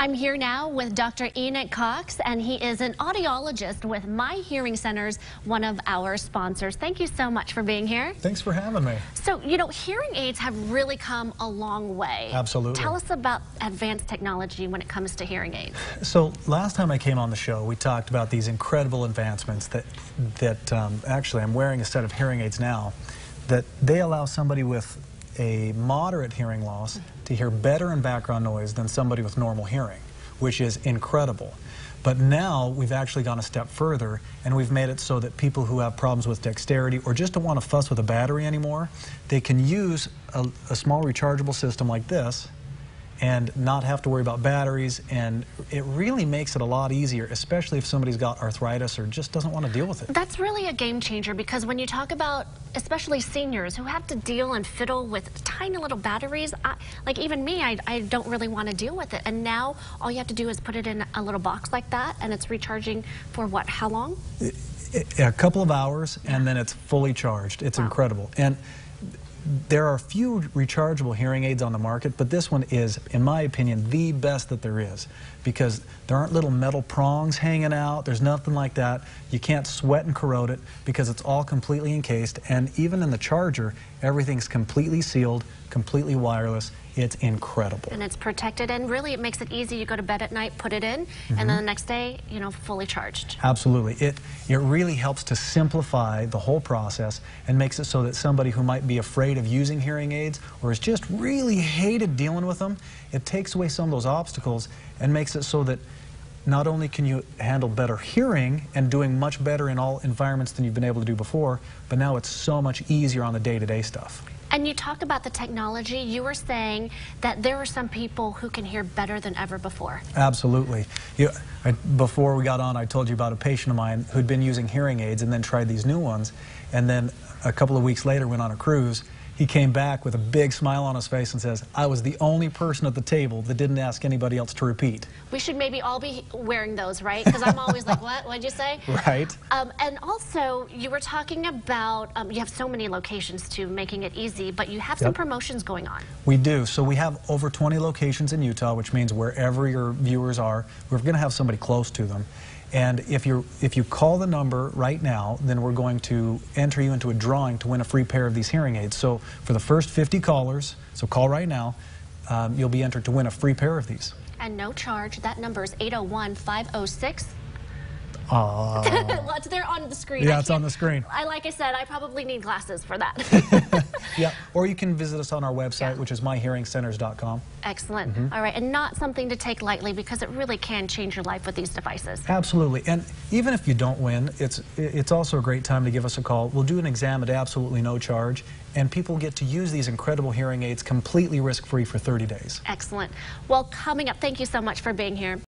I'm here now with Dr. Enoch Cox, and he is an audiologist with My Hearing Centers, one of our sponsors. Thank you so much for being here. Thanks for having me. So, you know, hearing aids have really come a long way. Absolutely. Tell us about advanced technology when it comes to hearing aids. So, last time I came on the show, we talked about these incredible advancements that, that um, actually I'm wearing a set of hearing aids now, that they allow somebody with a moderate hearing loss to hear better in background noise than somebody with normal hearing, which is incredible. But now we've actually gone a step further and we've made it so that people who have problems with dexterity or just don't want to fuss with a battery anymore, they can use a, a small rechargeable system like this and not have to worry about batteries and it really makes it a lot easier especially if somebody's got arthritis or just doesn't want to deal with it. That's really a game changer because when you talk about especially seniors who have to deal and fiddle with tiny little batteries I, like even me I, I don't really want to deal with it and now all you have to do is put it in a little box like that and it's recharging for what how long? A couple of hours and then it's fully charged. It's wow. incredible. And there are a few rechargeable hearing aids on the market, but this one is, in my opinion, the best that there is because there aren't little metal prongs hanging out. There's nothing like that. You can't sweat and corrode it because it's all completely encased. And even in the charger, everything's completely sealed, completely wireless. It's incredible. And it's protected, and really it makes it easy. You go to bed at night, put it in, mm -hmm. and then the next day, you know, fully charged. Absolutely. It, it really helps to simplify the whole process and makes it so that somebody who might be afraid of using hearing aids or has just really hated dealing with them, it takes away some of those obstacles and makes it so that not only can you handle better hearing and doing much better in all environments than you've been able to do before, but now it's so much easier on the day-to-day -day stuff. And you talk about the technology. You were saying that there are some people who can hear better than ever before. Absolutely. You, I, before we got on, I told you about a patient of mine who'd been using hearing aids and then tried these new ones, and then a couple of weeks later went on a cruise he came back with a big smile on his face and says, I was the only person at the table that didn't ask anybody else to repeat. We should maybe all be wearing those, right? Because I'm always like, what? What'd you say? Right. Um, and also, you were talking about, um, you have so many locations to making it easy, but you have some promotions going on. We do. So we have over 20 locations in Utah, which means wherever your viewers are, we're going to have somebody close to them. And if you if you call the number right now, then we're going to enter you into a drawing to win a free pair of these hearing aids. So for the first 50 callers, so call right now, um, you'll be entered to win a free pair of these. And no charge. That number is 801 506 uh, there on the screen. Yeah, it's on the screen. I, like I said, I probably need glasses for that. yeah, or you can visit us on our website, yeah. which is myhearingcenters.com. Excellent. Mm -hmm. All right, and not something to take lightly because it really can change your life with these devices. Absolutely, and even if you don't win, it's it's also a great time to give us a call. We'll do an exam at absolutely no charge, and people get to use these incredible hearing aids completely risk-free for 30 days. Excellent. Well, coming up, thank you so much for being here.